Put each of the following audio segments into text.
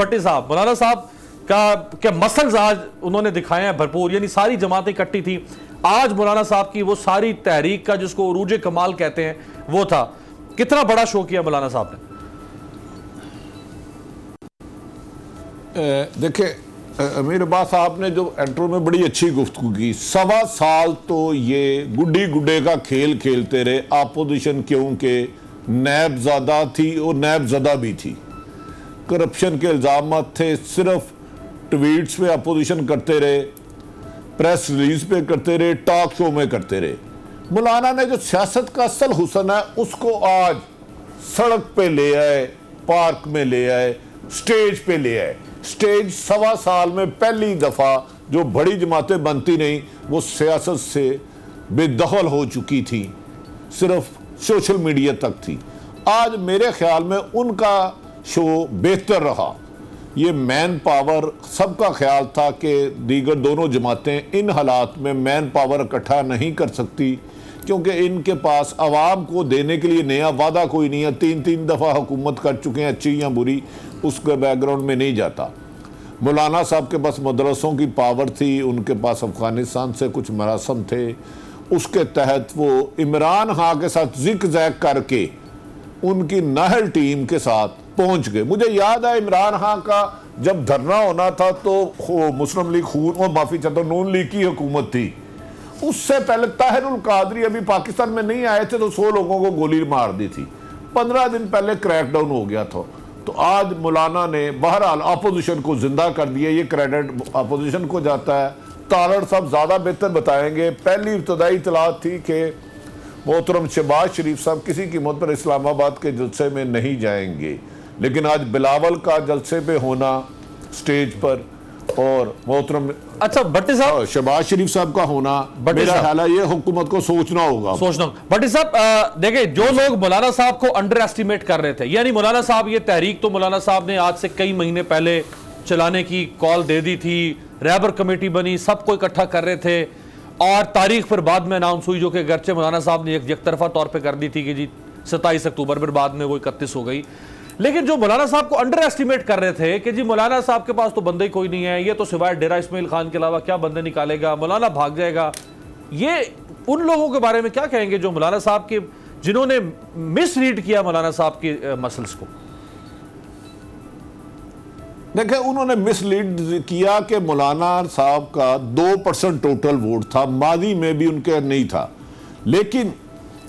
بھٹی صاحب، مولانا صاحب کا کہ مسلز آج انہوں نے دکھائے ہیں بھرپور یعنی ساری جماعتیں کٹی تھی آج مولانا صاحب کی وہ ساری تحریک کا جس کو عروج کمال کہتے ہیں، وہ تھا۔ کتنا بڑا شو کیا مولانا صاحب نے؟ دیکھیں امیر عباس صاحب نے جو انٹرو میں بڑی اچھی گفتگو کی، سوا سال تو یہ گڈی گڈے کا کھیل کھیلتے رہے، اپوزیشن کیونکہ نیب زدہ تھی اور نیب زدہ بھی تھی۔ کرپشن کے الزامات تھے، صرف ٹویٹس پہ اپوزیشن کرتے رہے پریس ریلیز پہ کرتے رہے ٹاک شو میں کرتے رہے۔ مولانا نے جو سیاست کا اصل حسن ہے، اس کو آج سڑک پہ لے آئے، پارک میں لے آئے سٹیج پہ لے آئے۔ سٹیج سوا سال میں پہلی دفعہ جو بڑی جماعتیں بنتی نہیں، وہ سیاست سے بے دخل ہو چکی تھی صرف سوشل میڈیا تک تھی۔ آج میرے خیال میں ان کا شو بہتر رہا۔ یہ مین پاور سب کا خیال تھا کہ دیگر دونوں جماعتیں ان حالات میں مین پاور اکٹھا نہیں کر سکتی، کیونکہ ان کے پاس عوام کو دینے کے لیے نیا وعدہ کوئی نہیں ہے۔ تین تین دفعہ حکومت کر چکے ہیں، اچھی یا بری، اس کے بیک گراؤنڈ میں نہیں جاتا۔ مولانا صاحب کے پاس مدرسوں کی پاور تھی، ان کے پاس افغانستان سے کچھ مراسم تھے۔ اس کے تحت وہ عمران خان کے ساتھ زک زیک کر کے ان کی نہل ٹیم کے ساتھ پہنچ گئے۔ مجھے یاد ہے عمران خان کا جب دھرنا ہونا تھا تو مسلم لیگ خون اور معافی چاہتا نون لیگ کی حکومت تھی۔ اس سے پہلے طاہر القادری ابھی پاکستان میں نہیں آئے تھے تو سو لوگوں کو گولی مار دی تھی۔ پندرہ دن پہلے کریک ڈاؤن ہو گیا تھا۔ تو آج مولانا نے بہرحال اپوزیشن کو زندہ کر دیا۔ یہ کریڈٹ اپوزیشن کو جاتا ہے۔ تارڑ صاحب زیادہ بہتر بتائیں گے۔ پہلی ابتدائی اطلاعات تھی کہ محترم شباز شریف صاحب کسی قیمت پر اسلام آباد کے جلسے میں نہیں جائیں گے۔ لیکن آج بلاول کا جلسے پہ ہونا سٹیج پر اور محترم اچھا بھٹی صاحب۔ شباز شریف صاحب کا ہونا۔ میرا خیال ہے یہ حکومت کو سوچنا ہوگا۔ سوچنا بھٹی صاحب دیکھیں جو لوگ مولانا صاحب کو انڈر ایسٹیمیٹ کر رہے تھے یعنی مولانا صاحب یہ تحریک تو مولانا صاحب نے آج سے کئی مہینے پہلے چلانے کی کال دے دی تھی۔ ریبر کمیٹی بنی سب کو اکٹھا کر رہے تھے۔ اور تاریخ پر بعد میں اناؤنس ہوئی جو کہ گرچہ مولانا صاحب نے ایک یک طرفہ طور پہ کر دی تھی کہ جی ستائیس اکتوبر پر بعد میں وہ اکتیس ہو گئی۔ لیکن جو مولانا صاحب کو انڈر ایسٹیمیٹ کر رہے تھے کہ جی مولانا صاحب کے پاس تو بندے ہی کوئی نہیں ہے، یہ تو سوائے ڈیرا اسماعیل خان کے علاوہ کیا بندے نکالے گا؟ مولانا بھاگ جائے گا۔ یہ ان لوگوں کے بارے میں کیا کہیں گے جو مولانا صاحب کے جنہوں نے مس ریڈ کیا مولانا صاحب کے مسلس کو؟ دیکھیں، انہوں نے مس لیڈ کیا کہ مولانا صاحب کا دو پرسنٹ ٹوٹل ووٹ تھا، ماضی میں بھی ان کے نہیں تھا۔ لیکن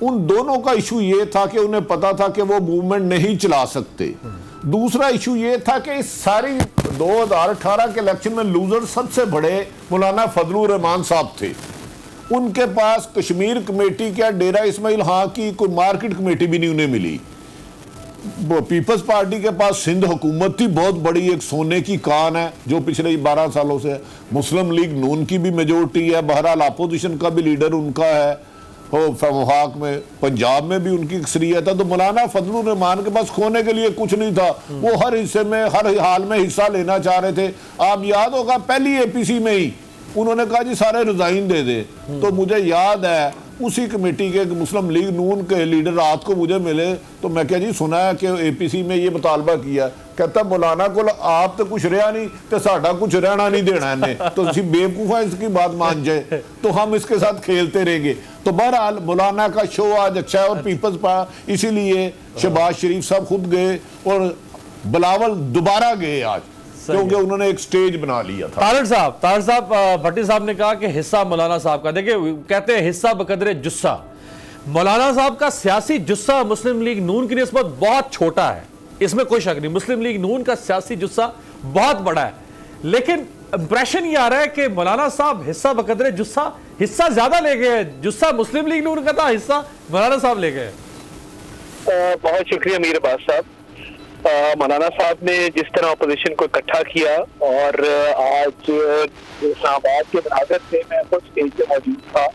ان دونوں کا ایشو یہ تھا کہ انہیں پتا تھا کہ وہ موومنٹ نہیں چلا سکتے۔ دوسرا ایشو یہ تھا کہ اس ساری دو ہزار اٹھارہ کے الیکشن میں لوزر سب سے بڑے مولانا فضل الرحمان صاحب تھے۔ ان کے پاس کشمیر کمیٹی کیا ڈیرا اسماعیل ہاں کی، کوئی مارکیٹ کمیٹی بھی نہیں انہیں ملی۔ پیپلز پارٹی کے پاس سندھ حکومت تھی، بہت بڑی ایک سونے کی کان ہے، جو پچھلے بارہ سالوں سے مسلم لیگ نون کی بھی میجورٹی ہے، بہرحال اپوزیشن کا بھی لیڈر ان کا ہے۔ فمحاق میں، پنجاب میں بھی ان کی اکثریت ہے۔ تو مولانا فضل الرحمان کے پاس کھونے کے لیے کچھ نہیں تھا۔ وہ ہر حصے میں، ہر حال میں حصہ لینا چاہ رہے تھے۔ آپ یاد ہوگا پہلی اے پی سی میں ہی انہوں نے کہا جی سارے رضائن دے دے۔ تو مجھے یاد ہے اسی کمیٹی کے مسلم لیگ نون کے لیڈر رات کو مجھے ملے تو میں کہا جی سنا ہے کہ اے پی سی میں یہ مطالبہ کیا کہتا مولانا کو آپ تو کچھ رہا نہیں تو ساڑھا کچھ رہنا نہیں دینا انہیں۔ تو اسی بیوقوفہ اس کی بات مان جائے۔ تو ہم اس کے ساتھ کھیلتے رہیں گے۔ تو بہرحال مولانا کا شو آج اچھا ہے اور پیپلز پا اسی لیے شباز شریف صاحب خود گئے اور بلاول دوبارہ گئے آج۔ کیونکہ انہوں نے ایک سٹیج بنا لیا تھا۔ تارڑ صاحب تارڑ صاحب بھٹی صاحب نے کہا کہ حصہ مولانا صاحب کا۔ دیکھیں کہتے ہیں حصہ بقدر جسہ۔ مولانا صاحب کا سیاسی جسہ مسلم لیگ نون کی نسبت بہت چھوٹا ہے۔ اس میں کوئی شک نہیں مسلم لیگ نون کا سیاسی جسہ بہت بڑا ہے۔ لیکن امپریشن یہ آ رہا ہے کہ مولانا صاحب حصہ بقدر جسہ حصہ زیادہ لے گئے جسہ مسلم لیگ نون کا تھا حصہ مولانا صاحب لے گئے بہت شکریہ میر عباس صاحب۔ مولانا صاحب نے جس طرح اپوزیشن کو اکٹھا کیا اور آج اسلام آباد کے برادر سے میں خود اسٹیج پہ موجود جی تھا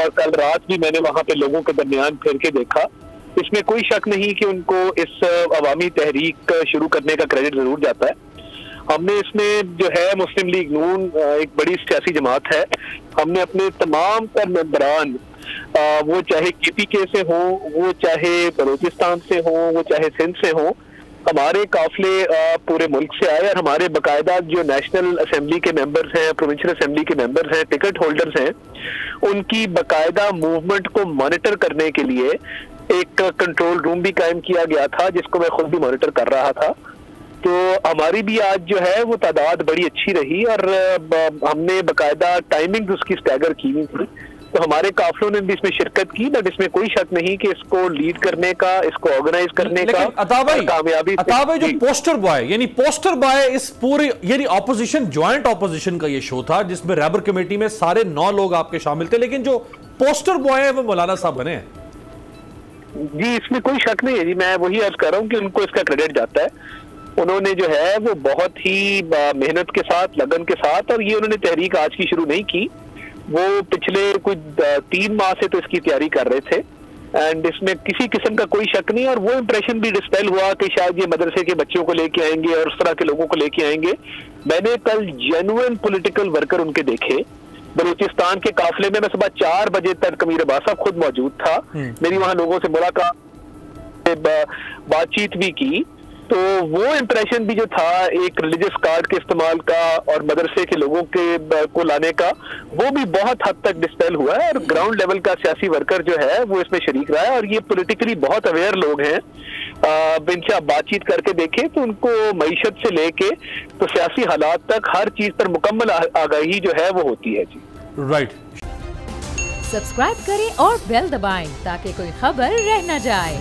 اور کل رات بھی میں نے وہاں پہ لوگوں کے درمیان پھر کے دیکھا۔ اس میں کوئی شک نہیں کہ ان کو اس عوامی تحریک شروع کرنے کا کریڈٹ ضرور جاتا ہے۔ ہم نے اس میں جو ہے مسلم لیگ نون ایک بڑی سیاسی جماعت ہے۔ ہم نے اپنے تمام تر ممبران وہ چاہے کے پی کے سے ہوں، وہ چاہے بلوچستان سے ہوں، وہ چاہے سندھ سے ہوں ہمارے قافلے پورے ملک سے آئے اور ہمارے باقاعدہ جو نیشنل اسمبلی کے ممبرز ہیں پروونشل اسمبلی کے ممبرز ہیں ٹکٹ ہولڈرز ہیں، ان کی باقاعدہ موومنٹ کو مانیٹر کرنے کے لیے ایک کنٹرول روم بھی قائم کیا گیا تھا، جس کو میں خود بھی مانیٹر کر رہا تھا۔ تو ہماری بھی آج جو ہے، وہ تعداد بڑی اچھی رہی اور ہم نے باقاعدہ ٹائمنگ اس کی سٹیگر کی ہوئی تھی۔ تو ہمارے قافلوں نے بھی اس میں شرکت کی بٹ اس میں کوئی شک نہیں کہ اس کو لیڈ کرنے کا اس کو آرگنائز کرنے کا کامیابی جو پوسٹر بوائے یعنی پوسٹر بوائے اس پوری یعنی اپوزیشن جوائنٹ اپوزیشن کا یہ شو تھا جس میں ریبر کمیٹی میں سارے نو لوگ آپ کے شامل تھے لیکن جو پوسٹر بوائے ہیں وہ مولانا صاحب بنے ہیں۔ جی اس میں کوئی شک نہیں ہے۔ جی میں وہی عرض کر رہا ہوں کہ ان کو اس کا کریڈٹ جاتا ہے۔ انہوں نے جو ہے وہ بہت ہی محنت کے ساتھ لگن کے ساتھ اور یہ انہوں نے تحریک آج کی شروع نہیں کی۔ وہ پچھلے کچھ تین ماہ سے تو اس کی تیاری کر رہے تھے۔ اینڈ اس میں کسی قسم کا کوئی شک نہیں اور وہ امپریشن بھی ڈسپیل ہوا کہ شاید یہ مدرسے کے بچوں کو لے کے آئیں گے اور اس طرح کے لوگوں کو لے کے آئیں گے۔ میں نے کل جینوئن پولیٹیکل ورکر ان کے دیکھے۔ بلوچستان کے قافلے میں میں صبح چار بجے تک کمیر صاحب خود موجود تھا۔ میری وہاں لوگوں سے ملاقات بات چیت بھی کی۔ تو وہ امپریشن بھی جو تھا ایک ریلیجس کارڈ کے استعمال کا اور مدرسے کے لوگوں کے کو لانے کا وہ بھی بہت حد تک ڈسپیل ہوا ہے اور گراؤنڈ لیول کا سیاسی ورکر جو ہے وہ اس میں شریک رہا ہے اور یہ پولیٹیکلی بہت اویئر لوگ ہیں۔ ان سے آپ بات چیت کر کے دیکھیں تو ان کو معیشت سے لے کے تو سیاسی حالات تک ہر چیز پر مکمل آگاہی جو ہے وہ ہوتی ہے جی۔ رائٹ سبسکرائب کریں اور بیل دبائیں تاکہ کوئی خبر رہ نہ جائے۔